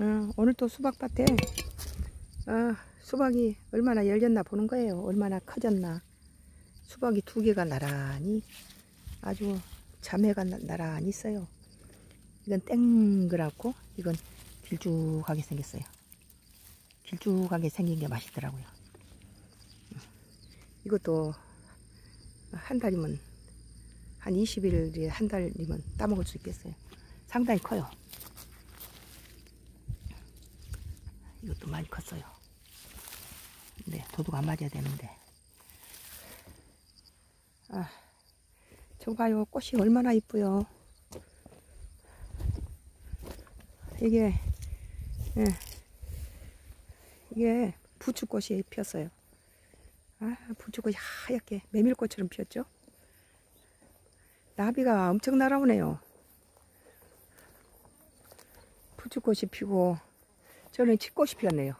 어, 오늘 또 수박밭에 어, 수박이 얼마나 열렸나 보는 거예요. 얼마나 커졌나. 수박이 두 개가 나란히 아주 자매가 나, 나란히 있어요. 이건 땡그랗고 이건 길쭉하게 생겼어요. 길쭉하게 생긴 게 맛있더라고요. 이것도 한 달이면 한 20일에 한 달이면 따먹을 수 있겠어요. 상당히 커요. 이것도 많이 컸어요. 네, 도둑 안 맞아야 되는데. 아, 저 봐요. 꽃이 얼마나 이쁘요. 이게, 예, 이게 부추꽃이 피었어요. 아, 부추꽃이 하얗게 메밀꽃처럼 피었죠. 나비가 엄청 날아오네요. 부추꽃이 피고 저는 치꽃이 피었네요.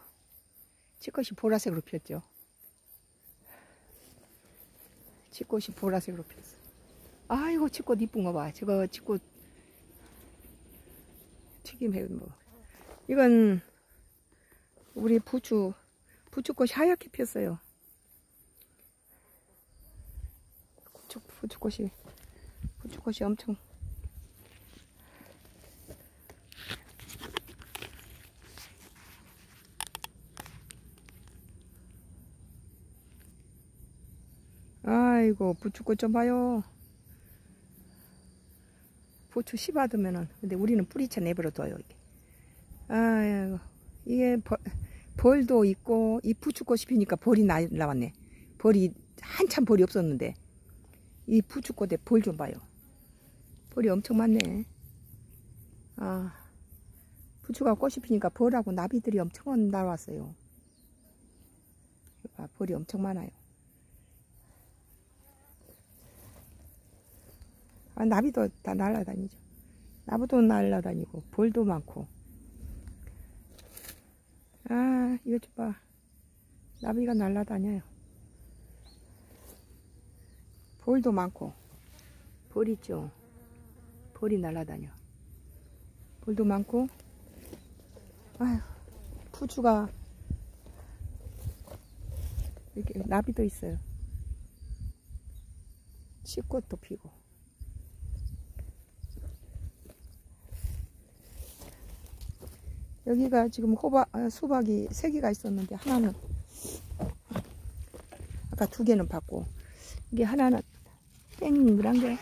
치꽃이 보라색으로 피었죠. 치꽃이 보라색으로 피었어. 아이고 치꽃 이쁜 거 봐. 저거 치꽃 튀김해 뭐. 이건 우리 부추 부추꽃이 하얗게 피었어요. 부추 부추꽃이 부추꽃이 엄청 아이고 부추꽃 좀 봐요. 부추 씨 받으면은 근데 우리는 뿌리채 내버려 둬요 이게. 아이고 이게 벌, 벌도 있고 이 부추꽃이 피니까 벌이 나, 나왔네. 벌이 한참 벌이 없었는데. 이 부추꽃에 벌 좀 봐요. 벌이 엄청 많네. 아 부추가 꽃이 피니까 벌하고 나비들이 엄청 나왔어요. 아, 벌이 엄청 많아요 아, 나비도 다 날아다니죠. 나무도 날아다니고, 볼도 많고. 아, 이거 좀 봐. 나비가 날아다녀요. 볼도 많고, 볼 있죠. 볼이 날아다녀. 볼도 많고, 아휴, 푸주가, 이렇게 나비도 있어요. 씨꽃도 피고. 여기가 지금 호박, 아, 수박이 세 개가 있었는데 하나는 아까 두 개는 받고 이게 하나는 땡그란 게